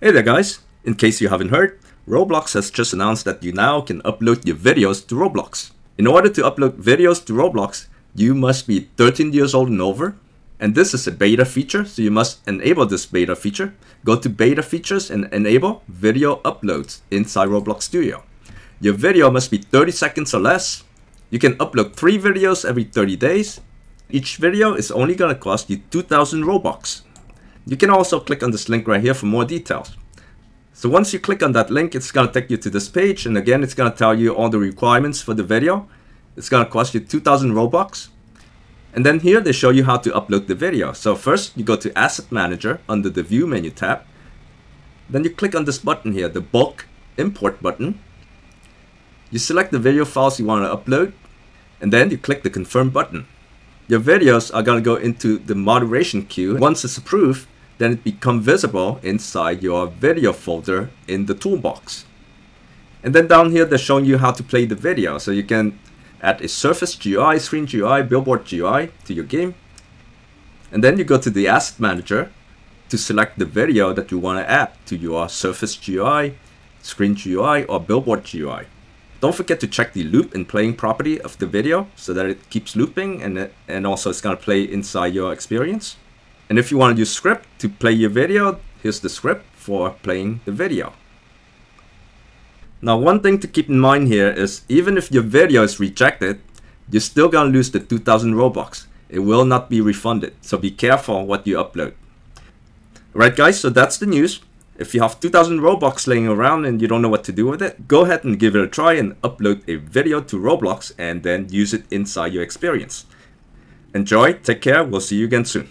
Hey there guys, in case you haven't heard, Roblox has just announced that you now can upload your videos to Roblox. In order to upload videos to Roblox, you must be 13 years old and over. And this is a beta feature, so you must enable this beta feature. Go to beta features and enable video uploads inside Roblox Studio. Your video must be 30 seconds or less. You can upload 3 videos every 30 days. Each video is only gonna cost you 2000 Robux. You can also click on this link right here for more details. So once you click on that link, it's gonna take you to this page. And again, it's gonna tell you all the requirements for the video. It's gonna cost you 2000 Robux. And then here they show you how to upload the video. So first you go to Asset Manager under the View menu tab. Then you click on this button here, the bulk import button. You select the video files you want to upload and then you click the confirm button. Your videos are going to go into the moderation queue. Once it's approved, then it become visible inside your video folder in the toolbox. And then down here, they're showing you how to play the video. So you can add a Surface GUI, Screen GUI, Billboard GUI to your game. And then you go to the Asset Manager to select the video that you want to add to your Surface GUI, Screen GUI, or Billboard GUI. Don't forget to check the loop and playing property of the video so that it keeps looping and, and also it's going to play inside your experience. And if you want to use script to play your video, here's the script for playing the video. Now one thing to keep in mind here is even if your video is rejected, you're still gonna lose the 2000 Robux. It will not be refunded, so be careful what you upload. Alright guys, so that's the news. If you have 2000 Robux laying around and you don't know what to do with it, go ahead and give it a try and upload a video to Roblox and then use it inside your experience. Enjoy, take care, we'll see you again soon.